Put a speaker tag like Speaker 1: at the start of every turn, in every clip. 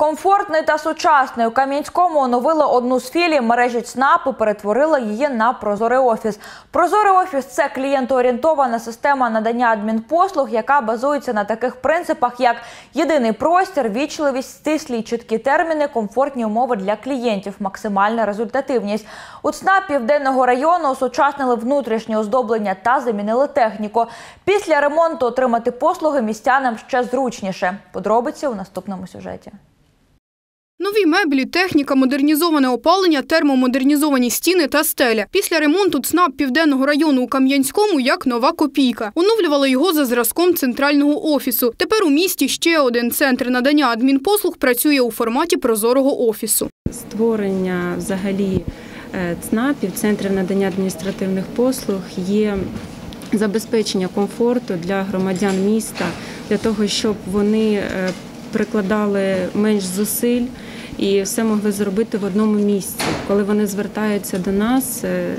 Speaker 1: Комфортний та сучасний у Кам'янському оновили одну з філій мережі ЦНАП і перетворили її на Прозорий офіс. Прозорий офіс це клієнтоорієнтована система надання адмінпослуг, яка базується на таких принципах, як єдиний простір, вічливість, стислі й чіткі терміни, комфортні умови для клієнтів, максимальна результативність. У ЦНАП південного району осучаснили внутрішнє оздоблення та замінили техніку. Після ремонту отримати послуги містянам ще зручніше. Подробиці у наступному сюжеті.
Speaker 2: Нові меблі, техніка, модернізоване опалення, термомодернізовані стіни та стеля. Після ремонту ЦНАП Південного району у Кам'янському як нова копійка. Оновлювали його за зразком центрального офісу. Тепер у місті ще один центр надання адмінпослуг працює у форматі прозорого офісу.
Speaker 3: Створення взагалі е, ЦНАПів, центрів надання адміністративних послуг, є забезпечення комфорту для громадян міста, для того, щоб вони е, прикладали менш зусиль і все могли зробити в одному місці, коли вони звертаються до нас е,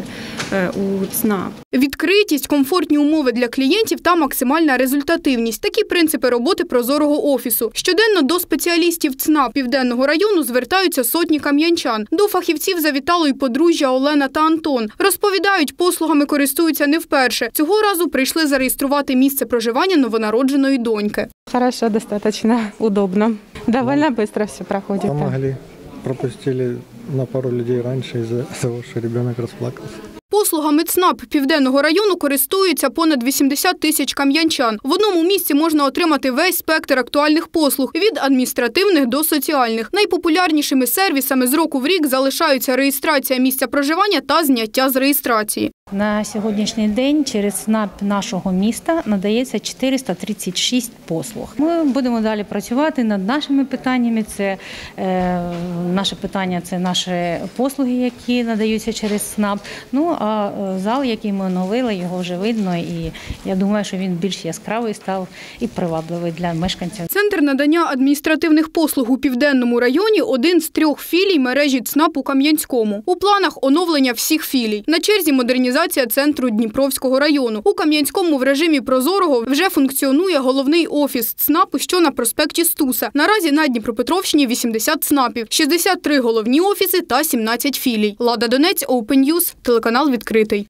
Speaker 3: е, у ЦНАП.
Speaker 2: Відкритість, комфортні умови для клієнтів та максимальна результативність – такі принципи роботи прозорого офісу. Щоденно до спеціалістів ЦНАП Південного району звертаються сотні кам'янчан. До фахівців завітало й подружжя Олена та Антон. Розповідають, послугами користуються не вперше. Цього разу прийшли зареєструвати місце проживання новонародженої доньки.
Speaker 4: Хорошо, достаточно удобно. Довольно быстро все проходит.
Speaker 5: Помогли. Пропустили на пару людей раньше из-за того, что ребенок расплакался.
Speaker 2: Послугами ЦНАП Південного району користуються понад 80 тисяч кам'янчан. В одному місці можна отримати весь спектр актуальних послуг – від адміністративних до соціальних. Найпопулярнішими сервісами з року в рік залишаються реєстрація місця проживання та зняття з реєстрації.
Speaker 6: На сьогоднішній день через СНАП нашого міста надається 436 послуг. Ми будемо далі працювати над нашими питаннями. Це е, наше питання, це наші послуги, які надаються через СНАП. Ну а е, зал, який ми оновили, його вже видно, і я думаю, що він більш яскравий став і привабливий для мешканців.
Speaker 2: Центр надання адміністративних послуг у Південному районі – один з трьох філій мережі ЦНАП у Кам'янському. У планах оновлення всіх філій. На черзі модернізація центру Дніпровського району. У Кам'янському в режимі Прозорого вже функціонує головний офіс ЦНАПу, що на проспекті Стуса. Наразі на Дніпропетровщині 80 ЦНАПів, 63 головні офіси та 17 філій. Лада Донець, Open News, телеканал відкритий.